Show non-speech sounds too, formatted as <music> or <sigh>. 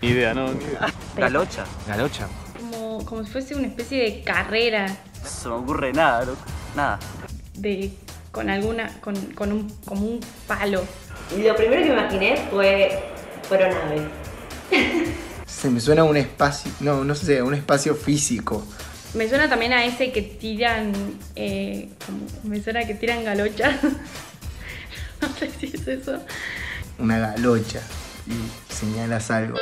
Ni idea, no. Galocha. Galocha. Como, como si fuese una especie de carrera No se me ocurre nada, loco. Nada. de con alguna con, con un como un palo. Y lo primero que imaginé fue fueron aves. Se me suena a un espacio, no, no sé, a un espacio físico. Me suena también a ese que tiran eh, como, me suena a que tiran galocha. <laughs> no sé si es eso. Una galocha. Y señalas algo.